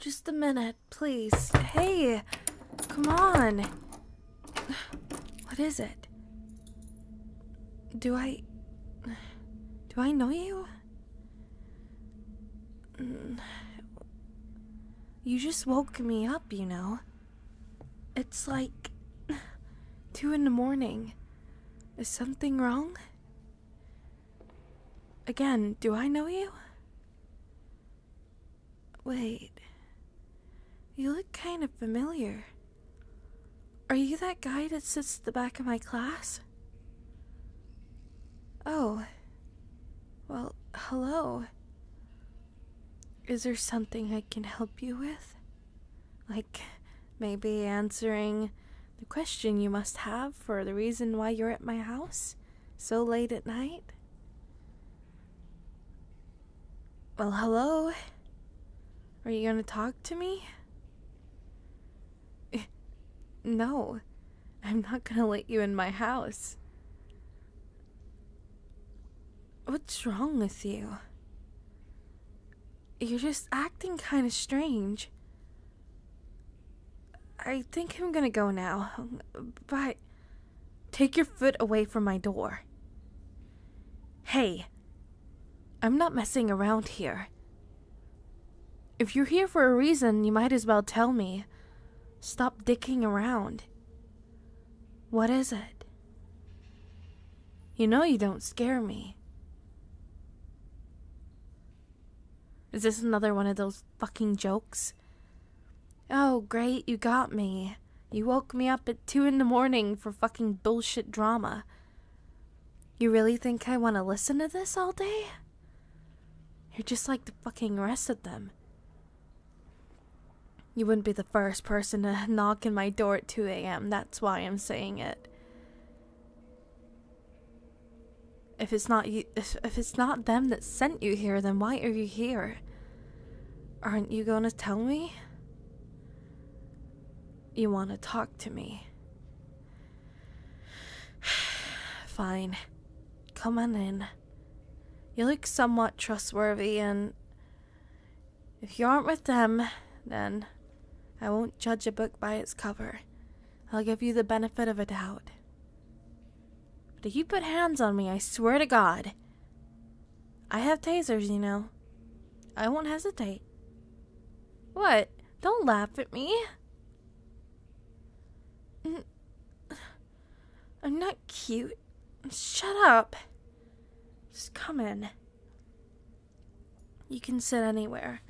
Just a minute, please. Hey, come on. What is it? Do I. Do I know you? You just woke me up, you know. It's like. two in the morning. Is something wrong? Again, do I know you? Wait. You look kind of familiar. Are you that guy that sits at the back of my class? Oh. Well, hello. Is there something I can help you with? Like, maybe answering the question you must have for the reason why you're at my house so late at night? Well, hello? Are you gonna talk to me? No, I'm not gonna let you in my house. What's wrong with you? You're just acting kind of strange. I think I'm gonna go now, but take your foot away from my door. Hey, I'm not messing around here. If you're here for a reason, you might as well tell me. Stop dicking around. What is it? You know you don't scare me. Is this another one of those fucking jokes? Oh, great, you got me. You woke me up at 2 in the morning for fucking bullshit drama. You really think I want to listen to this all day? You're just like the fucking rest of them. You wouldn't be the first person to knock in my door at 2 a.m. That's why I'm saying it. If it's not you, if, if it's not them that sent you here, then why are you here? Aren't you going to tell me? You want to talk to me? Fine. Come on in. You look somewhat trustworthy, and if you aren't with them, then I won't judge a book by its cover. I'll give you the benefit of a doubt. But if you put hands on me, I swear to God. I have tasers, you know. I won't hesitate. What? Don't laugh at me. I'm not cute. Shut up. Just come in. You can sit anywhere.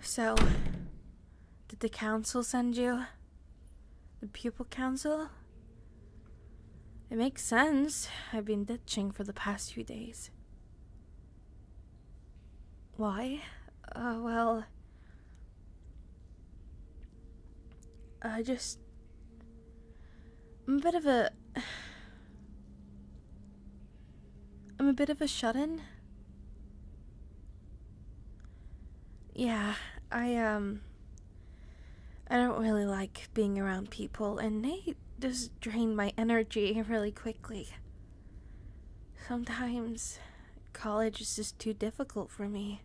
So, did the council send you? The pupil council? It makes sense. I've been ditching for the past few days. Why? Uh, well. I just. I'm a bit of a. I'm a bit of a shut in. Yeah, I, um. I don't really like being around people, and they just drain my energy really quickly. Sometimes college is just too difficult for me.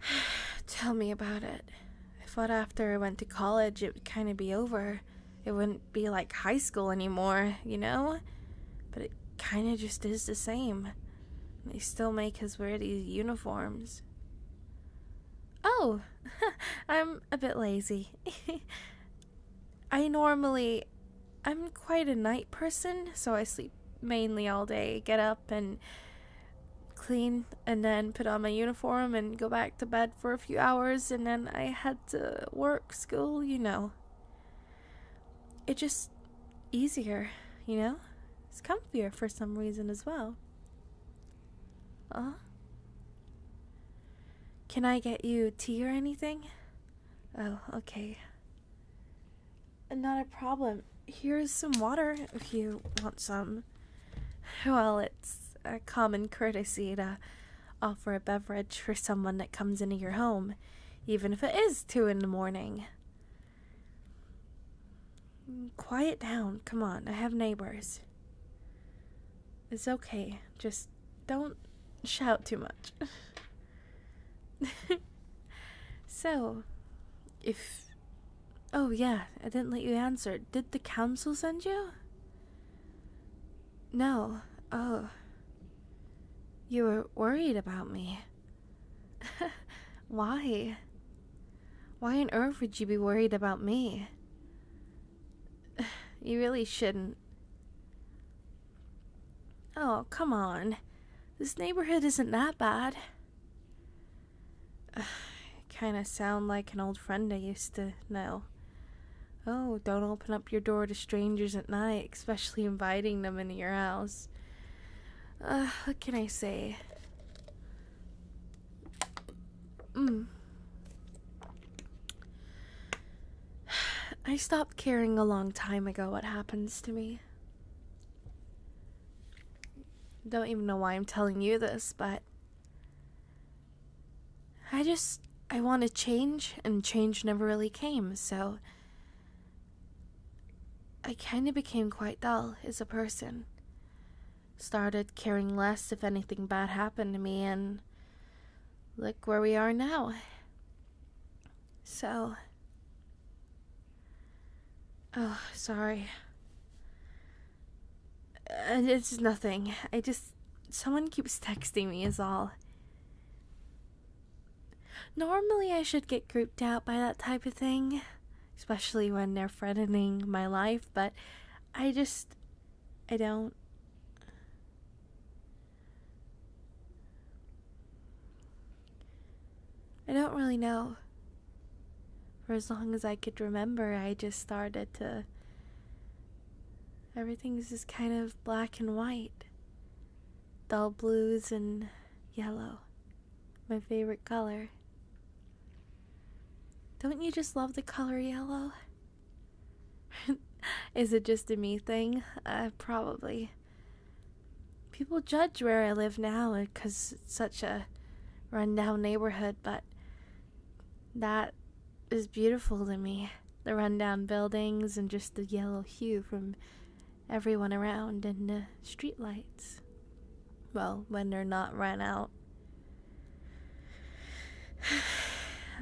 Tell me about it. I thought after I went to college it would kind of be over. It wouldn't be like high school anymore, you know? But it kind of just is the same. They still make us wear these uniforms. Oh, I'm a bit lazy. I normally. I'm quite a night person, so I sleep mainly all day. Get up and clean, and then put on my uniform and go back to bed for a few hours, and then I had to work, school, you know. It just easier, you know? It's comfier for some reason as well. Uh? Can I get you tea or anything? Oh, okay. Uh, not a problem. Here's some water if you want some. Well, it's a common courtesy to offer a beverage for someone that comes into your home, even if it is two in the morning. Quiet down. Come on, I have neighbors. It's okay. Just don't shout too much. so, if. Oh, yeah, I didn't let you answer. Did the council send you? No. Oh. You were worried about me. Why? Why on earth would you be worried about me? You really shouldn't. Oh, come on. This neighborhood isn't that bad. kind of sound like an old friend I used to know. Oh, don't open up your door to strangers at night, especially inviting them into your house. Uh, what can I say? Mm. I stopped caring a long time ago what happens to me. Don't even know why I'm telling you this, but I just I want to change and change never really came, so I kind of became quite dull as a person. Started caring less if anything bad happened to me and look where we are now. So Oh, sorry. Uh, it's nothing. I just. Someone keeps texting me, is all. Normally, I should get grouped out by that type of thing, especially when they're threatening my life, but I just. I don't. I don't really know for as long as I could remember, I just started to. Everything's just kind of black and white. Dull blues and yellow. My favorite color. Don't you just love the color yellow? Is it just a me thing? Uh, probably. People judge where I live now because it's such a rundown neighborhood, but that is beautiful to me. The rundown buildings and just the yellow hue from everyone around and the streetlights. Well, when they're not run out.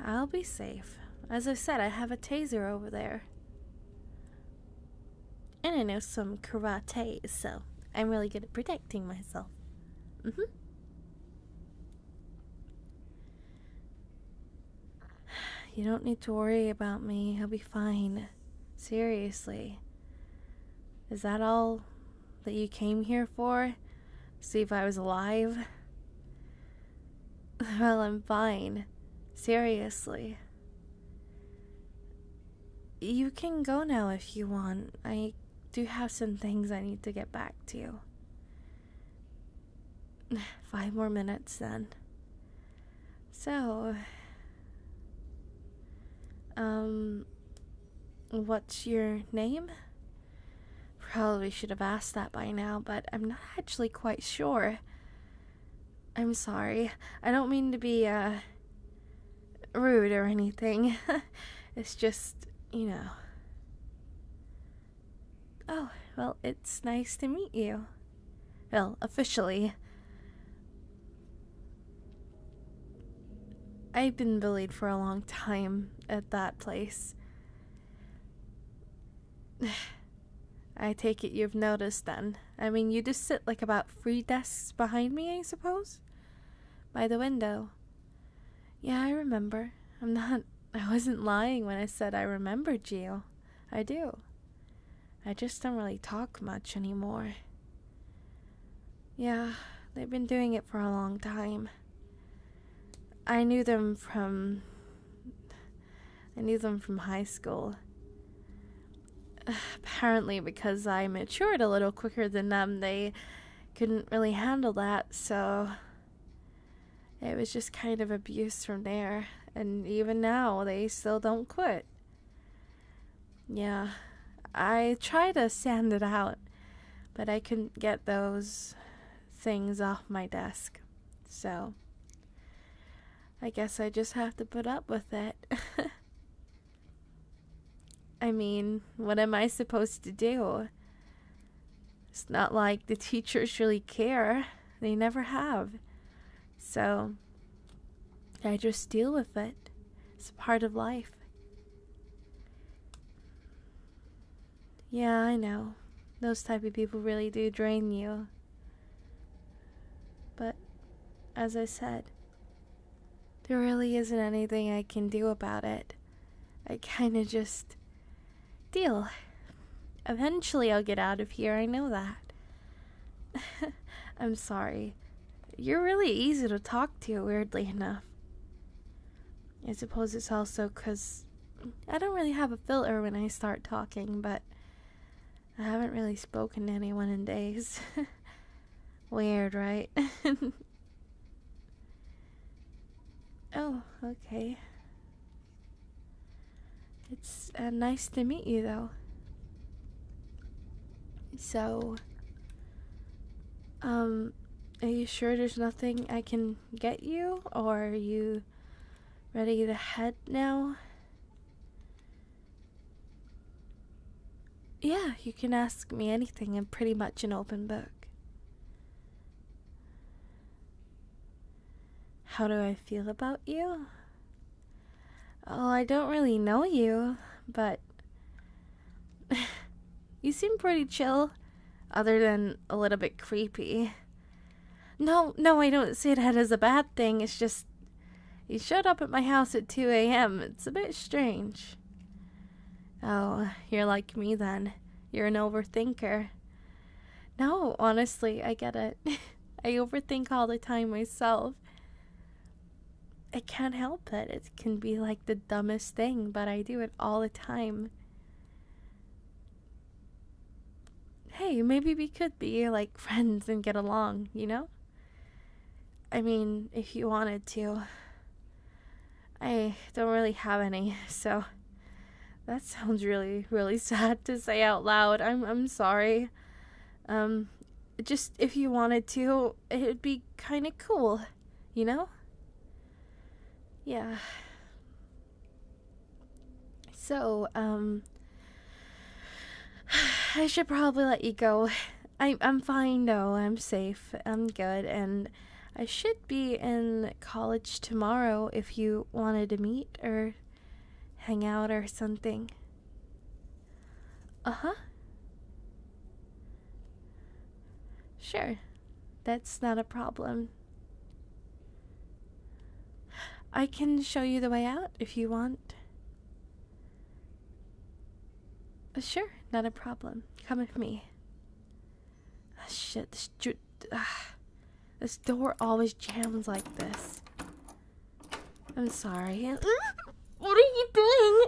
I'll be safe. As I said, I have a taser over there. And I know some karate, so I'm really good at protecting myself. Mm hmm. You don't need to worry about me. I'll be fine. Seriously. Is that all that you came here for? See if I was alive? Well, I'm fine. Seriously. You can go now if you want. I do have some things I need to get back to. Five more minutes then. So, um, what's your name? Probably should have asked that by now, but I'm not actually quite sure. I'm sorry. I don't mean to be, uh, rude or anything. it's just, you know. Oh, well, it's nice to meet you. Well, officially. I've been bullied for a long time at that place. I take it you've noticed then. I mean, you just sit like about three desks behind me, I suppose? By the window. Yeah, I remember. I'm not. I wasn't lying when I said I remembered you. I do. I just don't really talk much anymore. Yeah, they've been doing it for a long time. I knew them from. I knew them from high school. Apparently, because I matured a little quicker than them, they couldn't really handle that, so. It was just kind of abuse from there. And even now, they still don't quit. Yeah, I try to sand it out, but I couldn't get those things off my desk. So. I guess I just have to put up with it. I mean, what am I supposed to do? It's not like the teachers really care. They never have. So I just deal with it. It's part of life. Yeah, I know. Those type of people really do drain you. But as I said, there really isn't anything I can do about it. I kind of just deal. Eventually, I'll get out of here, I know that. I'm sorry. You're really easy to talk to, weirdly enough. I suppose it's also because I don't really have a filter when I start talking, but I haven't really spoken to anyone in days. Weird, right? oh, okay. It's uh, nice to meet you, though. So, um, are you sure there's nothing I can get you? Or are you ready to head now? Yeah, you can ask me anything. I'm pretty much an open book. How do I feel about you? Oh, I don't really know you, but you seem pretty chill, other than a little bit creepy. No, no, I don't say that as a bad thing. It's just you showed up at my house at 2 a.m. It's a bit strange. Oh, you're like me then. You're an overthinker. No, honestly, I get it. I overthink all the time myself. I can't help it. It can be like the dumbest thing, but I do it all the time. Hey, maybe we could be like friends and get along, you know? I mean, if you wanted to. I don't really have any, so that sounds really, really sad to say out loud. I'm I'm sorry. Um just if you wanted to, it'd be kind of cool, you know? Yeah. So, um I should probably let you go. I I'm fine though. I'm safe. I'm good and I should be in college tomorrow if you wanted to meet or hang out or something. Uh huh. Sure. That's not a problem. I can show you the way out if you want. Uh, sure, not a problem. Come with me. Oh, shit, this, uh, this door always jams like this. I'm sorry. what are you doing?